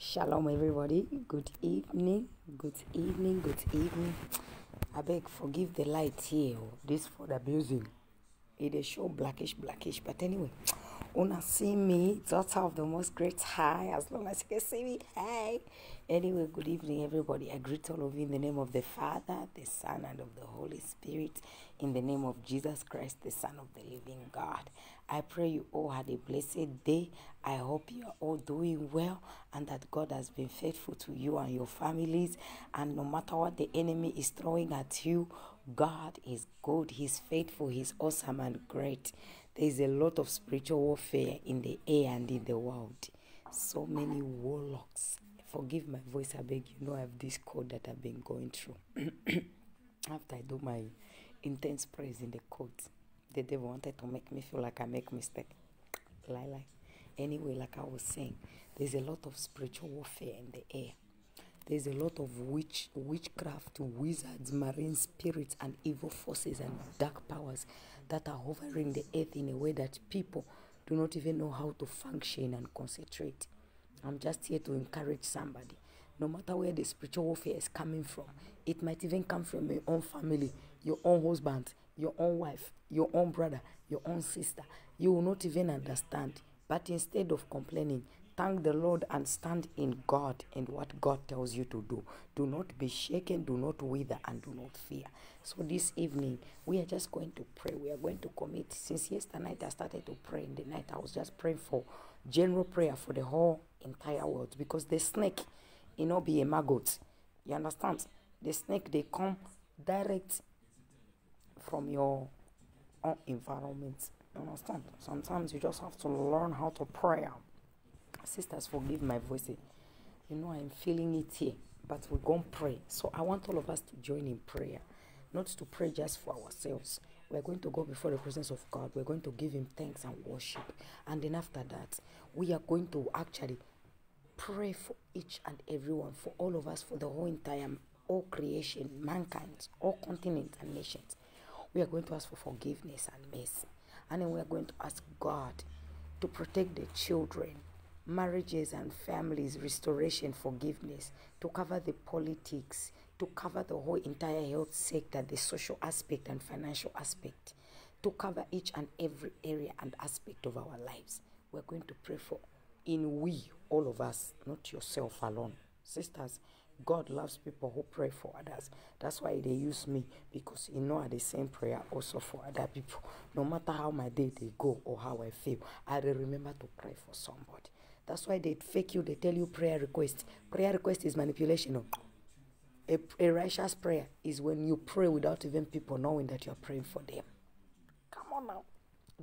Shalom, everybody. Good evening. Good evening. Good evening. I beg, forgive the light here. oh. This for the abusing. It is show blackish, blackish. But anyway, wanna see me, daughter of the most great high, as long as you can see me. Hey. Anyway, good evening, everybody. I greet all of you in the name of the Father, the Son, and of the Holy Spirit. In the name of Jesus Christ, the Son of the living God. I pray you all had a blessed day. I hope you are all doing well and that God has been faithful to you and your families. And no matter what the enemy is throwing at you, God is good, He's faithful, He's awesome and great. There is a lot of spiritual warfare in the air and in the world. So many warlocks. Forgive my voice, I beg you know I have this cold that I've been going through. After I do my intense praise in the court, the devil wanted to make me feel like I make mistake. Lie, lie. Anyway, like I was saying, there's a lot of spiritual warfare in the air. There's a lot of witch, witchcraft, wizards, marine spirits, and evil forces and dark powers that are hovering the earth in a way that people do not even know how to function and concentrate. I'm just here to encourage somebody. No matter where the spiritual warfare is coming from, it might even come from your own family, your own husband, your own wife, your own brother, your own sister. You will not even understand. But instead of complaining, thank the Lord and stand in God and what God tells you to do. Do not be shaken, do not wither, and do not fear. So this evening, we are just going to pray. We are going to commit. Since yesterday night, I started to pray in the night. I was just praying for general prayer for the whole entire world because the snake, you know, be a maggot. You understand? The snake, they come direct from your own environment. You understand? Sometimes you just have to learn how to pray. Sisters, forgive my voice. You know, I'm feeling it here, but we're going to pray. So I want all of us to join in prayer, not to pray just for ourselves. We're going to go before the presence of God. We're going to give Him thanks and worship. And then after that, we are going to actually pray for each and everyone, for all of us, for the whole entire, all creation, mankind, all continents and nations. We are going to ask for forgiveness and mercy. And then we are going to ask God to protect the children, marriages and families, restoration, forgiveness, to cover the politics, to cover the whole entire health sector, the social aspect and financial aspect, to cover each and every area and aspect of our lives. We're going to pray for in we, all of us, not yourself alone. Sisters, God loves people who pray for others. That's why they use me because you know I the same prayer also for other people. No matter how my day they go or how I feel, I remember to pray for somebody. That's why they fake you, they tell you prayer request. Prayer request is manipulation. oh. A, a righteous prayer is when you pray without even people knowing that you're praying for them. Come on now.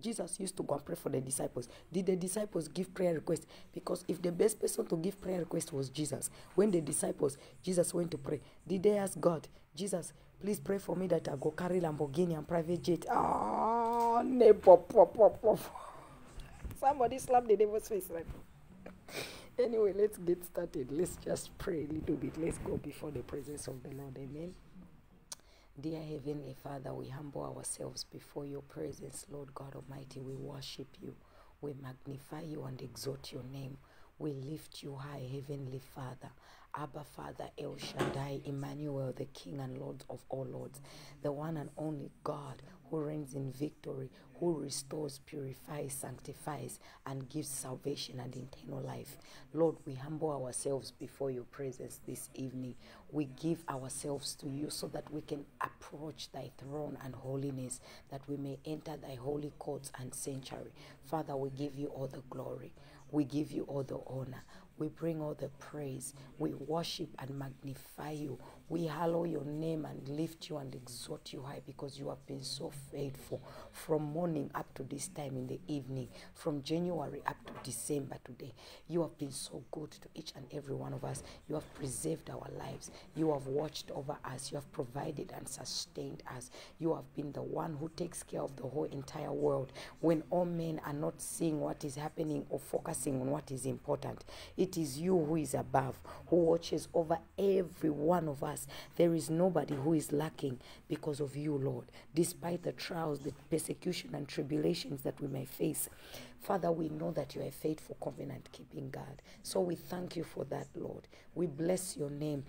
Jesus used to go and pray for the disciples. Did the disciples give prayer requests? Because if the best person to give prayer request was Jesus, when the disciples, Jesus went to pray, did they ask God, Jesus, please pray for me that I go carry Lamborghini and private jet? Ah, pop. Somebody slapped the devil's face right Anyway, let's get started. Let's just pray a little bit. Let's go before the presence of the Lord. Amen. Dear Heavenly Father, we humble ourselves before your presence, Lord God Almighty. We worship you, we magnify you and exalt your name. We lift you high, Heavenly Father. Abba Father, El Shaddai, Emmanuel, the King and Lord of all Lords, the one and only God who reigns in victory, who restores, purifies, sanctifies, and gives salvation and eternal life. Lord, we humble ourselves before your presence this evening. We give ourselves to you so that we can approach thy throne and holiness, that we may enter thy holy courts and sanctuary. Father, we give you all the glory. We give you all the honor. We bring all the praise. We worship and magnify you. We hallow your name and lift you and exalt you high because you have been so faithful from morning up to this time in the evening, from January up to December today. You have been so good to each and every one of us. You have preserved our lives. You have watched over us. You have provided and sustained us. You have been the one who takes care of the whole entire world when all men are not seeing what is happening or focusing on what is important. It is you who is above, who watches over every one of us us. There is nobody who is lacking because of you, Lord, despite the trials, the persecution, and tribulations that we may face. Father, we know that you are a faithful covenant keeping God. So we thank you for that, Lord. We bless your name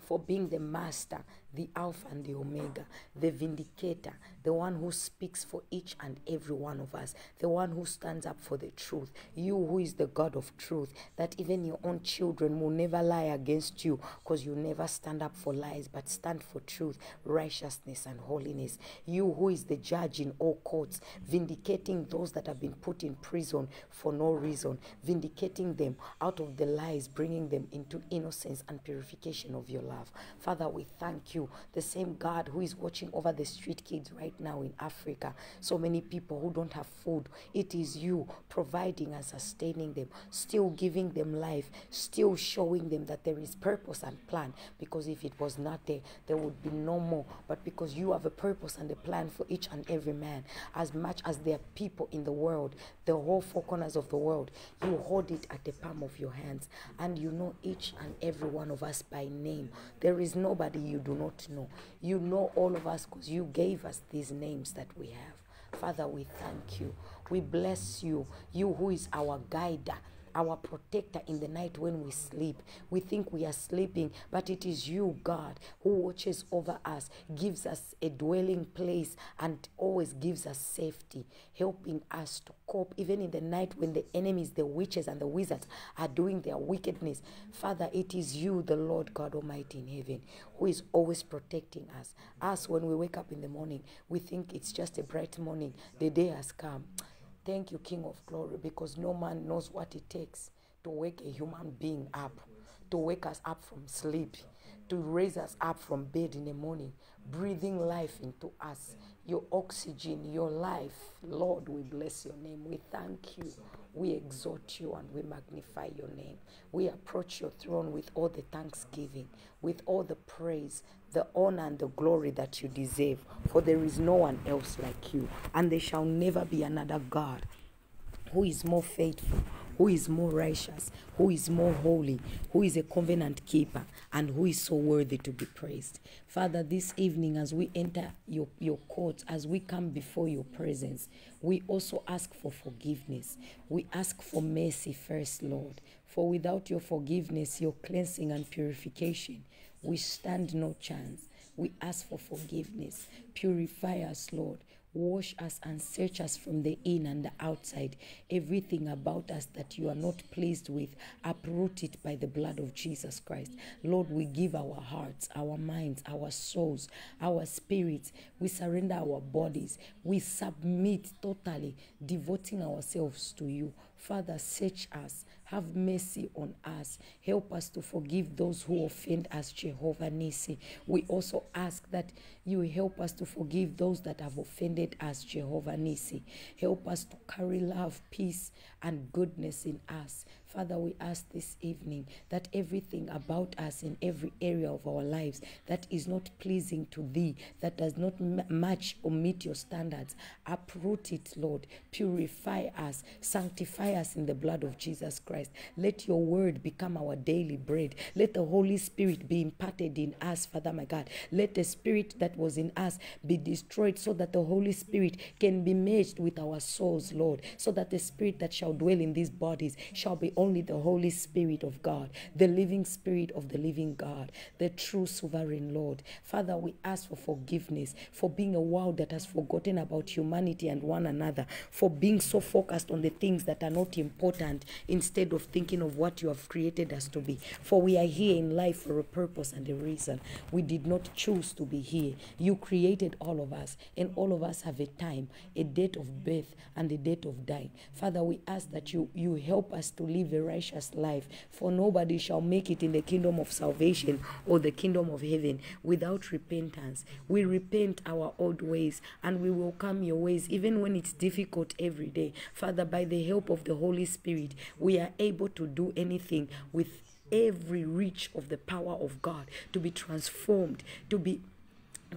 for being the master, the Alpha and the Omega, the vindicator, the one who speaks for each and every one of us, the one who stands up for the truth. You, who is the God of truth, that even your own children will never lie against you because you never stand up for lies but stand for truth, righteousness, and holiness. You, who is the judge in all courts, vindicating those that have been put in prison for no reason, vindicating them out of the lies, bringing them into innocence and purification of your love. Father, we thank you the same God who is watching over the street kids right now in Africa. So many people who don't have food. It is you providing and sustaining them, still giving them life, still showing them that there is purpose and plan. Because if it was not there, there would be no more. But because you have a purpose and a plan for each and every man, as much as there are people in the world, the whole four corners of the world, you hold it at the palm of your hands. And you know each and every one of us by name. There is nobody you do not know. You know all of us because you gave us these names that we have. Father, we thank you. We bless you. You who is our guider our protector in the night when we sleep. We think we are sleeping, but it is you, God, who watches over us, gives us a dwelling place, and always gives us safety, helping us to cope even in the night when the enemies, the witches, and the wizards are doing their wickedness. Father, it is you, the Lord God Almighty in heaven, who is always protecting us. Us, when we wake up in the morning, we think it's just a bright morning, the day has come. Thank you, King of Glory, because no man knows what it takes to wake a human being up, to wake us up from sleep, to raise us up from bed in the morning, breathing life into us, your oxygen, your life. Lord, we bless your name. We thank you. We exhort you and we magnify your name. We approach your throne with all the thanksgiving, with all the praise, the honor, and the glory that you deserve. For there is no one else like you, and there shall never be another God who is more faithful, who is more righteous, who is more holy, who is a covenant keeper, and who is so worthy to be praised. Father, this evening, as we enter your, your court, as we come before your presence, we also ask for forgiveness. We ask for mercy first, Lord. For without your forgiveness, your cleansing and purification, we stand no chance. We ask for forgiveness. Purify us, Lord. Wash us and search us from the in and the outside. Everything about us that you are not pleased with, uproot it by the blood of Jesus Christ. Lord, we give our hearts, our minds, our souls, our spirits. We surrender our bodies. We submit totally, devoting ourselves to you. Father, search us. Have mercy on us. Help us to forgive those who offend us, Jehovah Nisi. We also ask that you help us to forgive those that have offended us, Jehovah Nisi. Help us to carry love, peace, and goodness in us. Father, we ask this evening that everything about us in every area of our lives that is not pleasing to Thee, that does not match or meet your standards, uproot it, Lord. Purify us, sanctify us in the blood of Jesus Christ. Let your word become our daily bread. Let the Holy Spirit be imparted in us, Father, my God. Let the spirit that was in us be destroyed so that the Holy Spirit can be merged with our souls, Lord, so that the spirit that shall dwell in these bodies shall be only the Holy Spirit of God, the living Spirit of the living God, the true sovereign Lord. Father, we ask for forgiveness for being a world that has forgotten about humanity and one another, for being so focused on the things that are not important instead of thinking of what you have created us to be. For we are here in life for a purpose and a reason. We did not choose to be here. You created all of us, and all of us have a time, a date of birth, and a date of dying. Father, we ask that you, you help us to live a righteous life, for nobody shall make it in the kingdom of salvation or the kingdom of heaven without repentance. We repent our old ways and we will come your ways, even when it's difficult every day. Father, by the help of the Holy Spirit, we are able to do anything with every reach of the power of God to be transformed, to be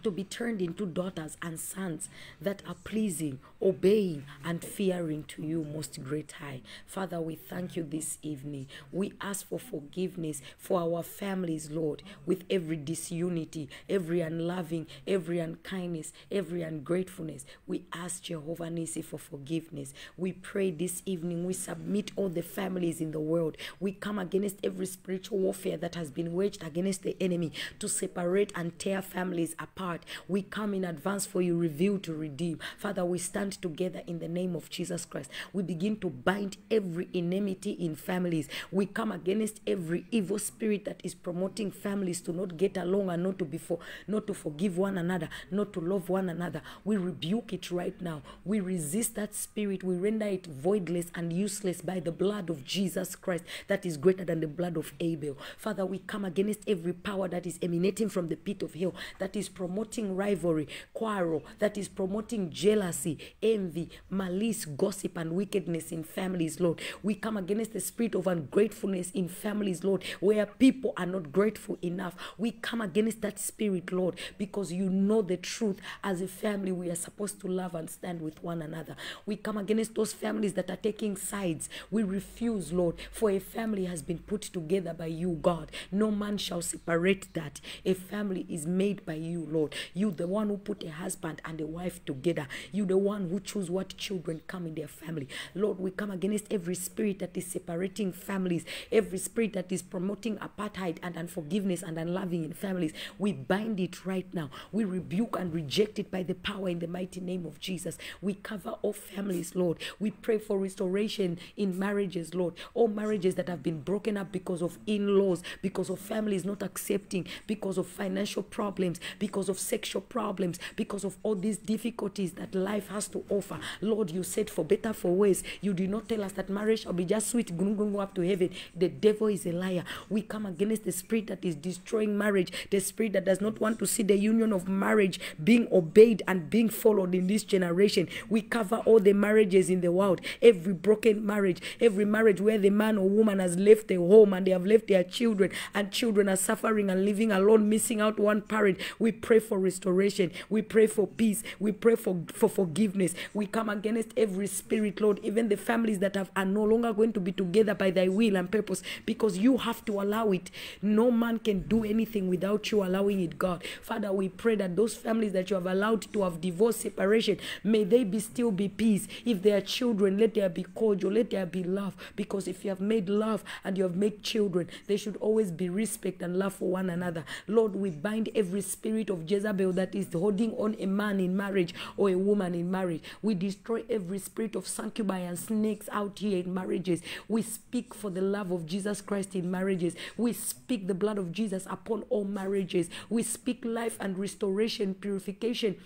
to be turned into daughters and sons that are pleasing, obeying, and fearing to you, most great high. Father, we thank you this evening. We ask for forgiveness for our families, Lord, with every disunity, every unloving, every unkindness, every ungratefulness. We ask Jehovah Nisi for forgiveness. We pray this evening, we submit all the families in the world. We come against every spiritual warfare that has been waged against the enemy to separate and tear families apart. We come in advance for you, reveal to redeem. Father, we stand together in the name of Jesus Christ. We begin to bind every enmity in families. We come against every evil spirit that is promoting families to not get along and not to be for, not to forgive one another, not to love one another. We rebuke it right now. We resist that spirit. We render it voidless and useless by the blood of Jesus Christ that is greater than the blood of Abel. Father, we come against every power that is emanating from the pit of hell, that is promoting rivalry, quarrel, that is promoting jealousy, envy, malice, gossip, and wickedness in families, Lord. We come against the spirit of ungratefulness in families, Lord, where people are not grateful enough. We come against that spirit, Lord, because you know the truth. As a family, we are supposed to love and stand with one another. We come against those families that are taking sides. We refuse, Lord, for a family has been put together by you, God. No man shall separate that. A family is made by you, Lord. You, the one who put a husband and a wife together. You, the one who choose what children come in their family. Lord, we come against every spirit that is separating families, every spirit that is promoting apartheid and unforgiveness and unloving in families. We bind it right now. We rebuke and reject it by the power in the mighty name of Jesus. We cover all families, Lord. We pray for restoration in marriages, Lord. All marriages that have been broken up because of in laws, because of families not accepting, because of financial problems, because of sexual problems, because of all these difficulties that life has to offer. Lord, you said for better, for worse. You did not tell us that marriage shall be just sweet, go up to heaven. The devil is a liar. We come against the spirit that is destroying marriage, the spirit that does not want to see the union of marriage being obeyed and being followed in this generation. We cover all the marriages in the world, every broken marriage, every marriage where the man or woman has left their home and they have left their children, and children are suffering and living alone, missing out one parent. We pray for restoration. We pray for peace. We pray for, for forgiveness. We come against every spirit, Lord, even the families that have, are no longer going to be together by thy will and purpose because you have to allow it. No man can do anything without you allowing it, God. Father, we pray that those families that you have allowed to have divorce, separation, may they be still be peace. If they are children, let there be cordial, let there be love. Because if you have made love and you have made children, there should always be respect and love for one another. Lord, we bind every spirit Jezebel that is holding on a man in marriage or a woman in marriage. We destroy every spirit of succubi and snakes out here in marriages. We speak for the love of Jesus Christ in marriages. We speak the blood of Jesus upon all marriages. We speak life and restoration, purification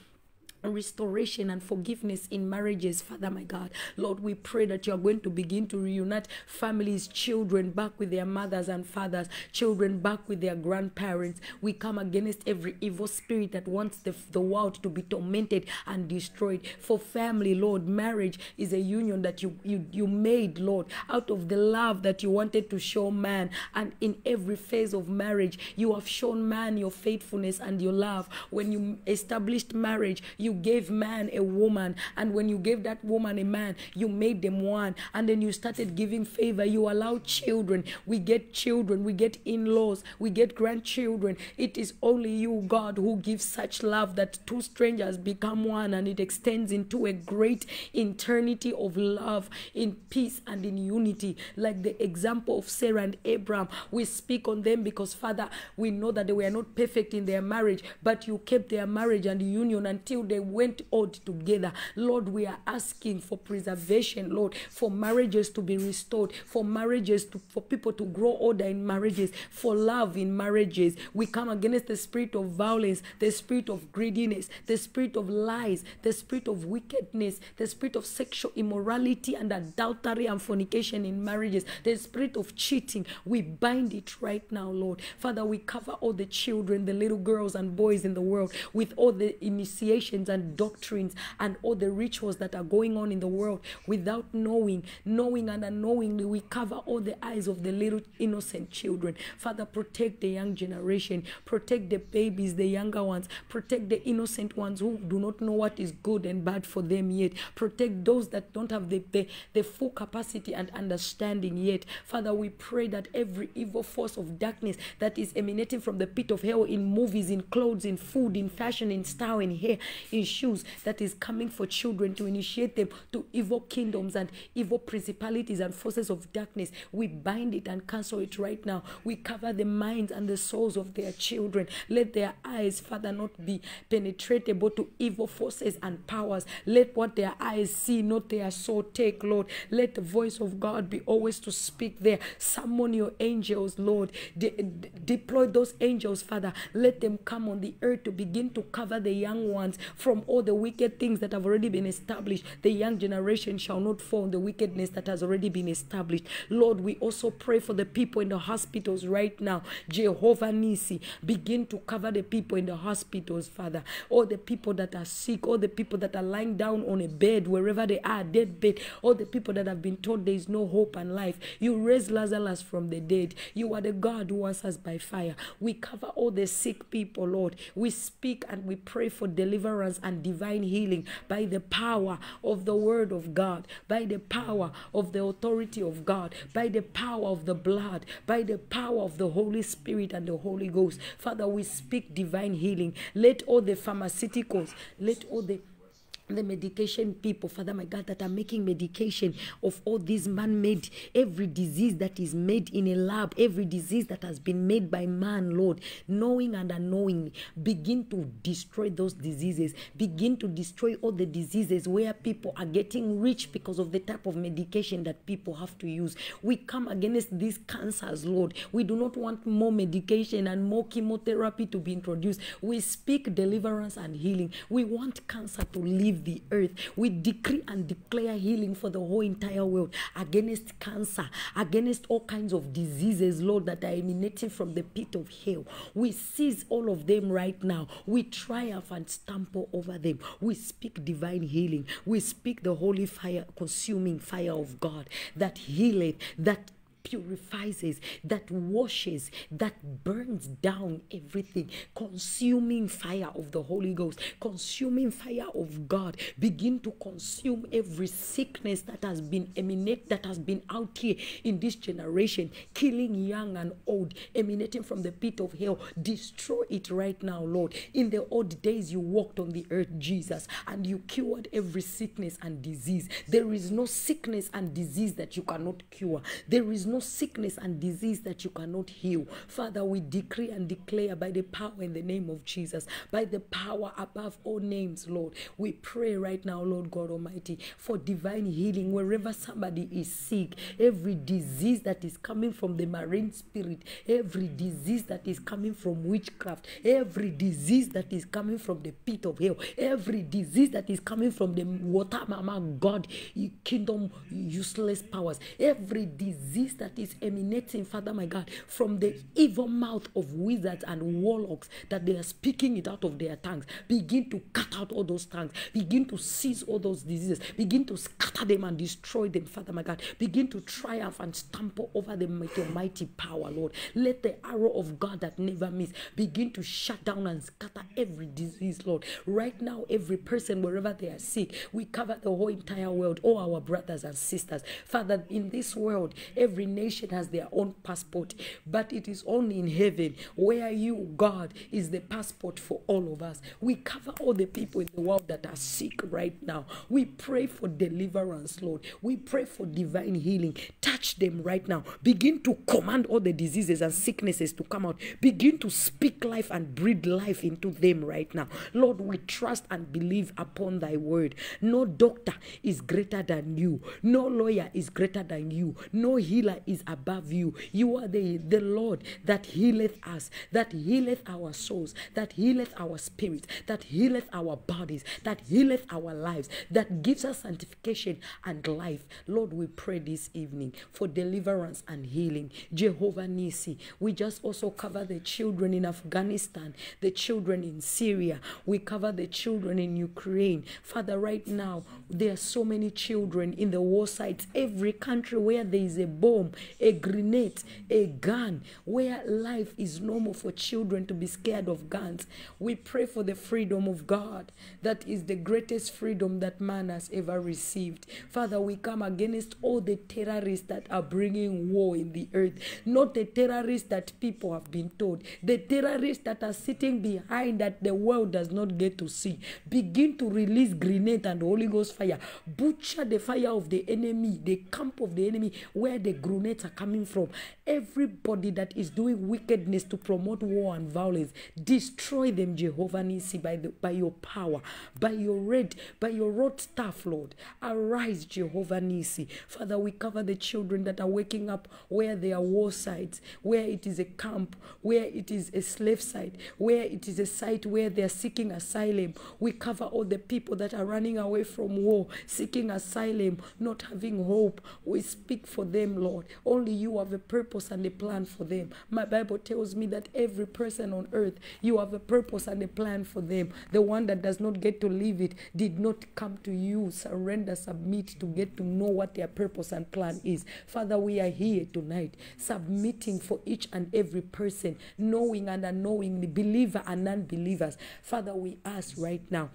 restoration and forgiveness in marriages, Father my God. Lord, we pray that you are going to begin to reunite families, children back with their mothers and fathers, children back with their grandparents. We come against every evil spirit that wants the, the world to be tormented and destroyed. For family, Lord, marriage is a union that you, you, you made, Lord, out of the love that you wanted to show man. And in every phase of marriage, you have shown man your faithfulness and your love. When you established marriage, you you gave man a woman. And when you gave that woman a man, you made them one. And then you started giving favor. You allow children. We get children. We get in laws. We get grandchildren. It is only you, God, who gives such love that two strangers become one and it extends into a great eternity of love in peace and in unity. Like the example of Sarah and Abraham. We speak on them because, Father, we know that they were not perfect in their marriage, but you kept their marriage and union until they went out together. Lord, we are asking for preservation, Lord, for marriages to be restored, for marriages to for people to grow older in marriages, for love in marriages. We come against the spirit of violence, the spirit of greediness, the spirit of lies, the spirit of wickedness, the spirit of sexual immorality and adultery and fornication in marriages, the spirit of cheating. We bind it right now, Lord. Father, we cover all the children, the little girls and boys in the world with all the initiations and doctrines and all the rituals that are going on in the world without knowing, knowing and unknowingly, we cover all the eyes of the little innocent children. Father, protect the young generation, protect the babies, the younger ones, protect the innocent ones who do not know what is good and bad for them yet, protect those that don't have the, the, the full capacity and understanding yet. Father, we pray that every evil force of darkness that is emanating from the pit of hell in movies, in clothes, in food, in fashion, in style, in hair, in shoes, that is coming for children to initiate them to evil kingdoms and evil principalities and forces of darkness. We bind it and cancel it right now. We cover the minds and the souls of their children. Let their eyes, Father, not be penetratable to evil forces and powers. Let what their eyes see, not their soul take, Lord. Let the voice of God be always to speak there. Summon your angels, Lord. De- de- deploy those angels, Father. Let them come on the earth to begin to cover the young ones from all the wicked things that have already been established. The young generation shall not fall the wickedness that has already been established. Lord, we also pray for the people in the hospitals right now. Jehovah Nisi, begin to cover the people in the hospitals, Father. All the people that are sick, all the people that are lying down on a bed, wherever they are, dead bed, all the people that have been told there is no hope and life. You raise Lazarus from the dead. You are the God who answers by fire. We cover all the sick people, Lord. We speak and we pray for deliverance and divine healing by the power of the word of God, by the power of the authority of God, by the power of the blood, by the power of the Holy Spirit and the Holy Ghost. Father, we speak divine healing. Let all the pharmaceuticals, let all the the medication people, Father my God, that are making medication of all these man made, every disease that is made in a lab, every disease that has been made by man, Lord, knowing and unknowingly, begin to destroy those diseases, begin to destroy all the diseases where people are getting rich because of the type of medication that people have to use. We come against these cancers, Lord. We do not want more medication and more chemotherapy to be introduced. We speak deliverance and healing. We want cancer to leave the earth. We decree and declare healing for the whole entire world against cancer, against all kinds of diseases, Lord, that are emanating from the pit of hell. We seize all of them right now. We triumph and stample over them. We speak divine healing. We speak the holy fire, consuming fire of God that healeth, that purifies that washes, that burns down everything. Consuming fire of the Holy Ghost, consuming fire of God. Begin to consume every sickness that has been emanate, that has been out here in this generation, killing young and old, emanating from the pit of hell. Destroy it right now, Lord. In the old days, you walked on the earth, Jesus, and you cured every sickness and disease. There is no sickness and disease that you cannot cure. There is no sickness and disease that you cannot heal. Father, we decree and declare by the power in the name of Jesus, by the power above all names, Lord. We pray right now, Lord God Almighty, for divine healing wherever somebody is sick. Every disease that is coming from the marine spirit, every disease that is coming from witchcraft, every disease that is coming from the pit of hell, every disease that is coming from the water, mama, God, kingdom, useless powers, every disease that is emanating, Father my God, from the evil mouth of wizards and warlocks that they are speaking it out of their tongues. Begin to cut out all those tongues. Begin to seize all those diseases. Begin to scatter them and destroy them, Father my God. Begin to triumph and stamp over them with your mighty power, Lord. Let the arrow of God that never miss begin to shut down and scatter every disease, Lord. Right now, every person, wherever they are sick, we cover the whole entire world, all our brothers and sisters. Father, in this world, every nation has their own passport, but it is only in heaven where you, God, is the passport for all of us. We cover all the people in the world that are sick right now. We pray for deliverance, Lord. We pray for divine healing. Touch them right now. Begin to command all the diseases and sicknesses to come out. Begin to speak life and breathe life into them right now. Lord, we trust and believe upon thy word. No doctor is greater than you. No lawyer is greater than you. No healer is above you. You are the, the Lord that healeth us, that healeth our souls, that healeth our spirits, that healeth our bodies, that healeth our lives, that gives us sanctification and life. Lord, we pray this evening for deliverance and healing. Jehovah Nisi, we just also cover the children in Afghanistan, the children in Syria, we cover the children in Ukraine. Father, right now, there are so many children in the war sites, every country where there is a bomb, a grenade, a gun, where life is normal for children to be scared of guns. We pray for the freedom of God. That is the greatest freedom that man has ever received. Father, we come against all the terrorists that are bringing war in the earth, not the terrorists that people have been told, the terrorists that are sitting behind that the world does not get to see. Begin to release grenade and Holy Ghost fire. Butcher the fire of the enemy, the camp of the enemy, where the are coming from. Everybody that is doing wickedness to promote war and violence, destroy them, Jehovah Nisi, by, the, by your power, by your red, by your rod staff, Lord. Arise, Jehovah Nisi. Father, we cover the children that are waking up where there are war sites, where it is a camp, where it is a slave site, where it is a site where they are seeking asylum. We cover all the people that are running away from war, seeking asylum, not having hope. We speak for them, Lord. Only you have a purpose and a plan for them. My Bible tells me that every person on earth, you have a purpose and a plan for them. The one that does not get to live it did not come to you, surrender, submit to get to know what their purpose and plan is. Father, we are here tonight submitting for each and every person, knowing and unknowingly, believer and unbelievers. Father, we ask right now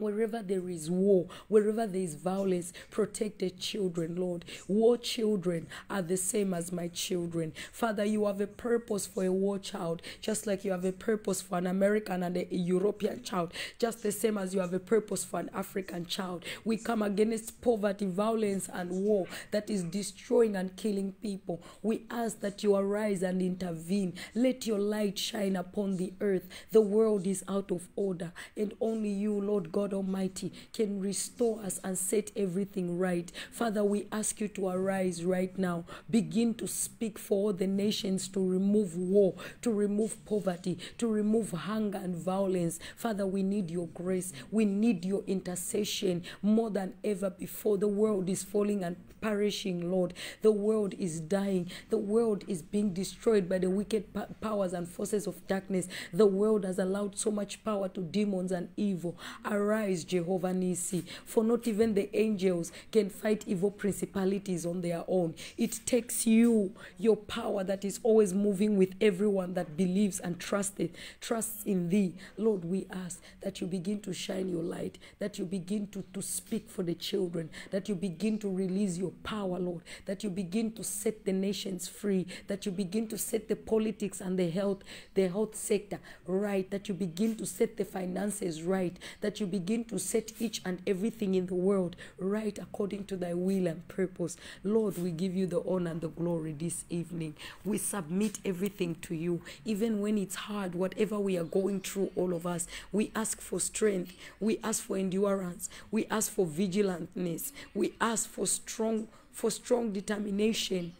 Wherever there is war, wherever there is violence, protect the children, Lord. War children are the same as my children. Father, you have a purpose for a war child, just like you have a purpose for an American and a European child, just the same as you have a purpose for an African child. We come against poverty, violence, and war that is destroying and killing people. We ask that you arise and intervene. Let your light shine upon the earth. The world is out of order, and only you, Lord God Almighty, can restore us and set everything right. Father, we ask you to arise right now. Begin to speak for the nations to remove war, to remove poverty, to remove hunger and violence. Father, we need your grace. We need your intercession more than ever before. The world is falling and perishing, Lord. The world is dying. The world is being destroyed by the wicked powers and forces of darkness. The world has allowed so much power to demons and evil. Arise, Jehovah Nisi, for not even the angels can fight evil principalities on their own. It takes you, your power that is always moving with everyone that believes and trusted, trusts in thee. Lord, we ask that you begin to shine your light, that you begin to, to speak for the children, that you begin to release your power, Lord, that you begin to set the nations free, that you begin to set the politics and the health, the health sector right, that you begin to set the finances right, that you begin to set each and everything in the world right according to thy will and purpose. Lord, we give you the honor and the glory this evening. We submit everything to you, even when it's hard, whatever we are going through, all of us. We ask for strength, we ask for endurance, we ask for vigilantness, we ask for strong for strong determination.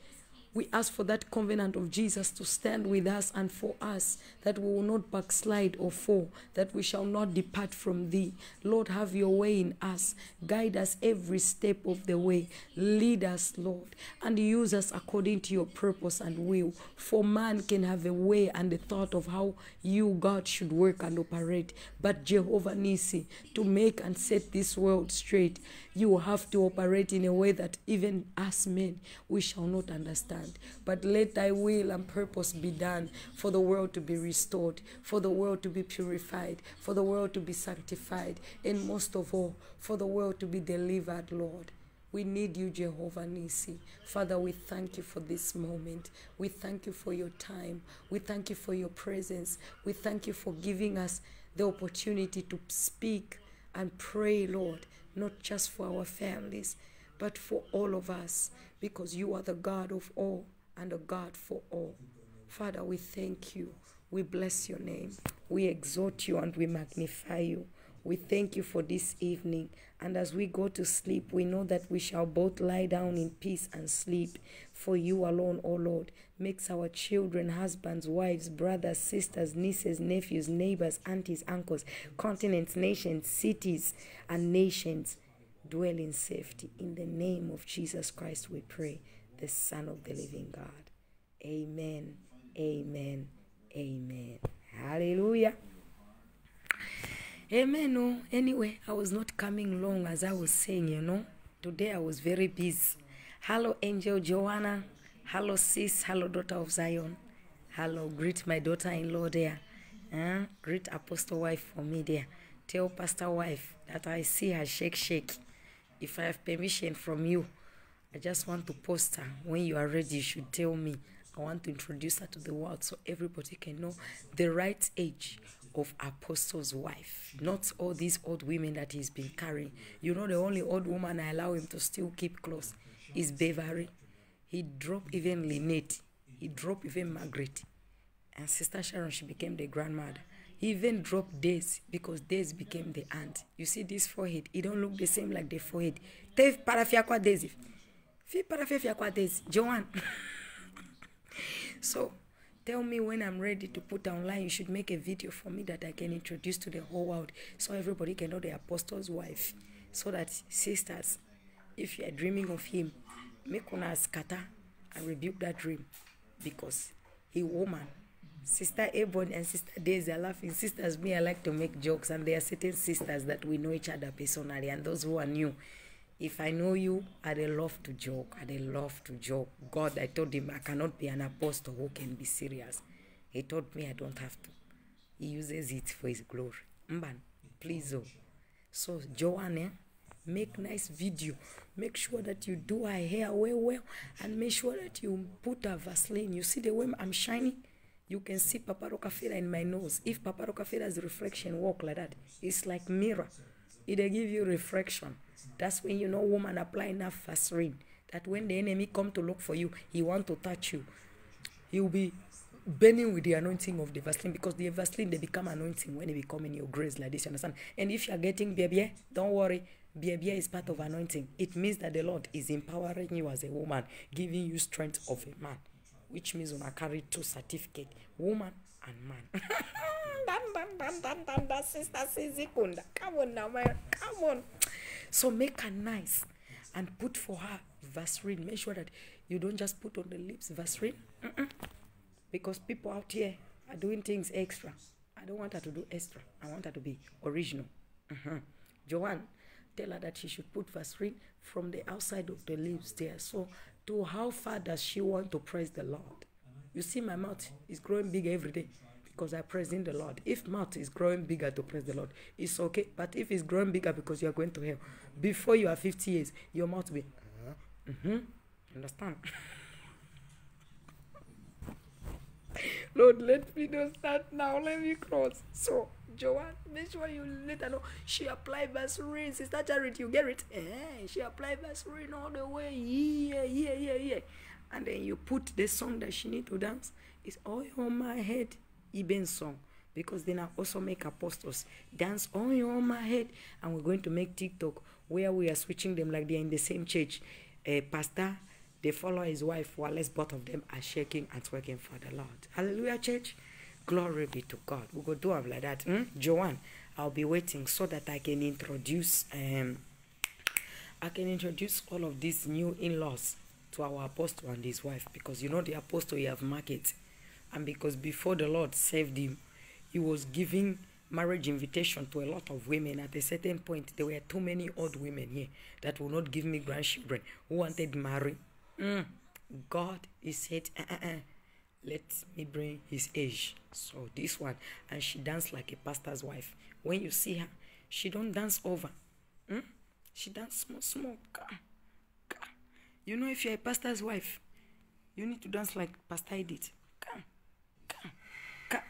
We ask for that covenant of Jesus to stand with us and for us, that we will not backslide or fall, that we shall not depart from thee. Lord, have your way in us. Guide us every step of the way. Lead us, Lord, and use us according to your purpose and will. For man can have a way and a thought of how you, God, should work and operate. But Jehovah Nisi, to make and set this world straight, you have to operate in a way that even us men, we shall not understand. But let thy will and purpose be done for the world to be restored, for the world to be purified, for the world to be sanctified, and most of all, for the world to be delivered, Lord. We need you, Jehovah Nisi. Father, we thank you for this moment. We thank you for your time. We thank you for your presence. We thank you for giving us the opportunity to speak and pray, Lord, not just for our families, but for all of us, because you are the God of all and a God for all. Father, we thank you. We bless your name. We exalt you and we magnify you. We thank you for this evening. And as we go to sleep, we know that we shall both lie down in peace and sleep. For you alone, O Lord, makes our children, husbands, wives, brothers, sisters, nieces, nephews, neighbors, aunties, uncles, continents, nations, cities, and nations dwell in safety. In the name of Jesus Christ, we pray, the Son of the living God. Amen. Amen. Amen. Hallelujah. Amen. No, anyway, I was not coming long as I was saying, you know. Today I was very busy. Hello, Angel Joanna. Hello, sis. Hello, daughter of Zion. Hello, greet my daughter in law there. Uh, greet apostle wife for me there. Tell pastor wife that I see her shake, shake. If I have permission from you, I just want to post her. When you are ready, you should tell me. I want to introduce her to the world so everybody can know the right age of apostle's wife not all these old women that he's been carrying. You know the only old woman i allow him to still keep close is beverly. He dropped even lynette. He dropped even margaret. And sister sharon she became the grandmother. He even dropped days because days became the aunt. You see this forehead? It don't look the same like the forehead. Teve parafia kwa daisy fi parafia kwa daisy joan so tell me when I'm ready to put online. You should make a video for me that I can introduce to the whole world so everybody can know the apostle's wife. So that sisters, if you are dreaming of him, make una scatter and rebuke that dream because he woman. Sister Ebon and Sister Daisy are laughing. Sisters, me, I like to make jokes, and there are certain sisters that we know each other personally, and those who are new. If I know you, I'd love to joke. I'd love to joke. God, I told him I cannot be an apostle who can be serious. He told me I don't have to. He uses it for his glory. Mban, please, oh. So, Joanne, eh? make nice video. Make sure that you do her hair well, well, and make sure that you put a Vaseline. You see the way I'm shining? You can see Papa Rockefeller in my nose. If Papa Rockefeller's reflection walk like that, it's like mirror. It'll give you reflection. That's when you know woman apply enough Vaseline that when the enemy come to look for you, he want to touch you. He will be burning with the anointing of the Vaseline because the Vaseline they become anointing when they become in your grace like this. You understand? And if you are getting baby, don't worry. Baby is part of anointing. It means that the Lord is empowering you as a woman, giving you strength of a man, which means when I carry two certificate, woman and man. Come on now, man. Come on. So make her nice and put for her Vaseline. Make sure that you don't just put on the lips Vaseline. Mm-mm. Because people out here are doing things extra. I don't want her to do extra. I want her to be original. Mm-hmm. Joanne, tell her that she should put Vaseline from the outside of the lips there. So, to how far does she want to praise the Lord? You see, my mouth is growing big every day because I praise in the Lord. If mouth is growing bigger to praise the Lord, it's okay. But if it's growing bigger because you are going to hell, before you are 50 years, your mouth will be. Mm-hmm. Understand? Lord, let me not start now. Let me cross. So, Joanne, make sure you let her know. She applied Vaseline. Sister Charity, you get it? Eh, she applied Vaseline all the way. Yeah, yeah, yeah, yeah. And then you put the song that she need to dance. It's all on my head. Eben song. Because then I also make apostles dance on your my head. And we're going to make TikTok where we are switching them like they're in the same church. A pastor they follow his wife while both of them are shaking and twerking for the Lord. Hallelujah, church. Glory be to God. We go do it like that. Hmm? Joanne, I'll be waiting so that I can introduce um I can introduce all of these new in-laws to our apostle and his wife because you know the apostle he have market and because before the Lord saved him, he was giving marriage invitation to a lot of women. At a certain point, there were too many old women here that will not give me grandchildren who wanted marry. Mm. God, he said, uh, uh, let me bring his age. So this one, and she danced like a pastor's wife. When you see her, she don't dance over. Mm? She dance small, small. You know, if you're a pastor's wife, you need to dance like Pastor Edith.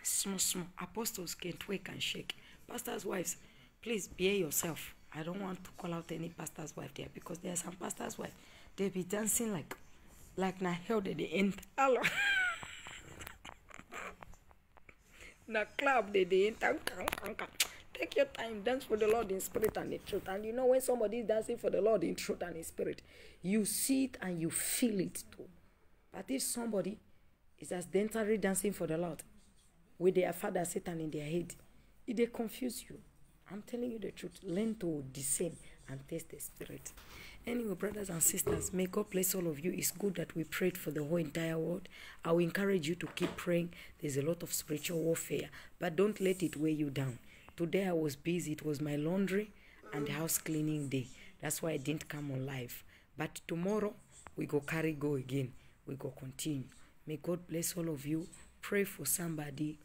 Small, small. Apostles can twerk and shake. Pastors' wives, please behave yourself. I don't want to call out any pastor's wife there because there are some pastors' wife. They be dancing like, like na hell they enter. Hello. na club they they enter. Take your time, dance for the Lord in spirit and in truth. And you know, when somebody is dancing for the Lord in truth and in spirit, you see it and you feel it too. But if somebody is accidentally dancing for the Lord with their father Satan in their head, it they confuse you. I'm telling you the truth. Learn to discern and test the spirit. Anyway, brothers and sisters, may God bless all of you. It's good that we prayed for the whole entire world. I will encourage you to keep praying. There's a lot of spiritual warfare, but don't let it weigh you down. Today I was busy. It was my laundry and house cleaning day. That's why I didn't come on live. But tomorrow we go carry go again. We go continue. May God bless all of you. Pray for somebody.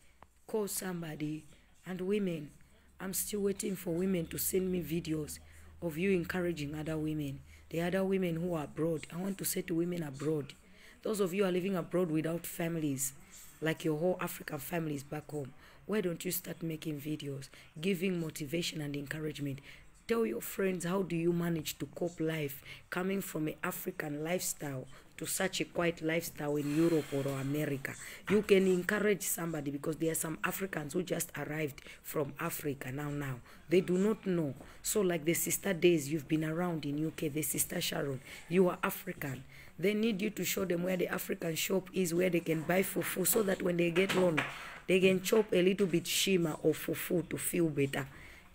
Call somebody. And women, I'm still waiting for women to send me videos of you encouraging other women. The other women who are abroad. I want to say to women abroad, those of you are living abroad without families, like your whole African families back home, why don't you start making videos, giving motivation and encouragement? Tell your friends how do you manage to cope life coming from an African lifestyle to such a quiet lifestyle in Europe or America. You can encourage somebody because there are some Africans who just arrived from Africa now now. They do not know. So like the sister days you've been around in UK, the sister Sharon, you are African. They need you to show them where the African shop is, where they can buy fufu so that when they get loan, they can chop a little bit shima or fufu to feel better.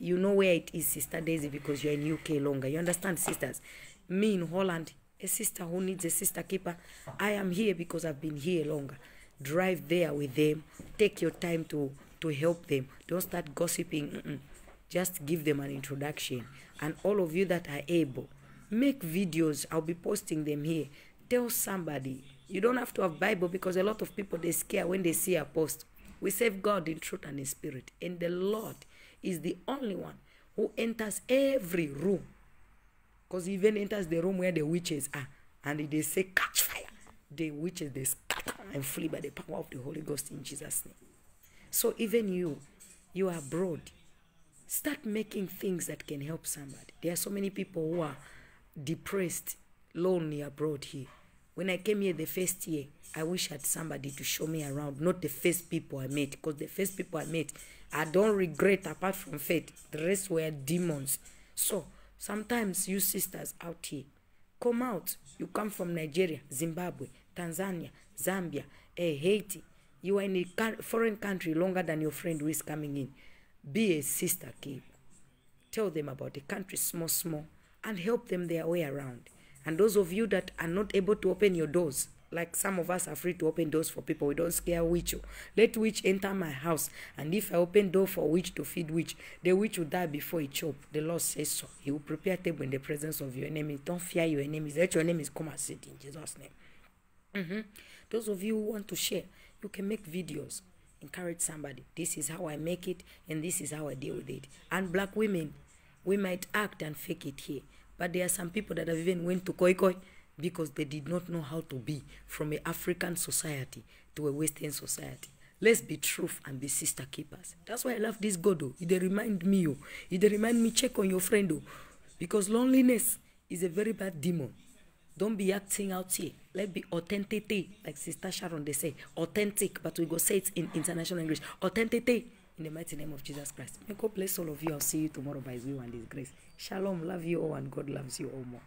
You know where it is, Sister Daisy, because you're in UK longer. You understand, sisters? Me in Holland, a sister who needs a sister keeper. I am here because I've been here longer. Drive there with them. Take your time to to help them. Don't start gossiping. Mm-mm. Just give them an introduction. And all of you that are able, make videos. I'll be posting them here. Tell somebody. You don't have to have Bible because a lot of people they scare when they see a post. We serve God in truth and in spirit, and the Lord is the only one who enters every room. Because he even enters the room where the witches are and they say catch fire. The witches they scatter and flee by the power of the holy ghost in jesus name. So even you you are abroad start making things that can help somebody. There are so many people who are depressed lonely abroad here. When i came here the first year i wish i had somebody to show me around not the first people i met because the first people i met i don't regret apart from faith. The rest were demons. So sometimes you sisters out here come out. You come from nigeria zimbabwe tanzania zambia eh, haiti. You are in a foreign country longer than your friend who is coming in. Be a sister keep tell them about the country small small and help them their way around. And those of you that are not able to open your doors like some of us are free to open doors for people we don't scare witch oh. let witch enter my house and if i open door for witch to feed witch the witch will die before he chop the lord says so he will prepare table in the presence of your enemies don't fear your enemies let your enemies come and sit in jesus name hmm Those of you who want to share, you can make videos. Encourage somebody. This is how I make it, and this is how I deal with it. And black women, we might act and fake it here, but there are some people that have even went to Koi Koi because they did not know how to be from a African society to a Western society. Let's be truth and be sister keepers. That's why I love this God. Oh. It remind me, oh. It remind me check on your friend, oh. because loneliness is a very bad demon. Don't be acting out here. Let's be authentic, like Sister Sharon they say, authentic, but we go say it in international English. Authentic in the mighty name of Jesus Christ. May God bless all of you. I'll see you tomorrow by His will and His grace. Shalom. Love you all, and God loves you all more.